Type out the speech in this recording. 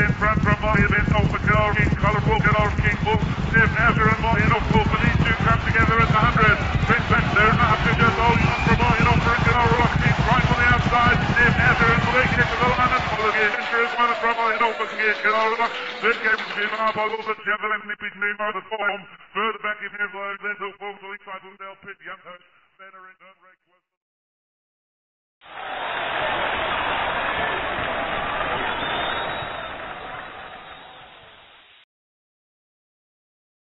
in front from Molly then over Galore King, Colourful Galore King, Bull, Stiff Azure and Molly and Full for these two come together at the 100. Prince Bench there after just holding on for Molly and Galore Rock King, right on the outside. Stiff Azure and Molly get the line and follow the adventurers one from Molly and over Galore Rock. Then came to be an eyeball over the other and name by the form. Further back if have then to full to the side of Del Pit, Young better in don't break.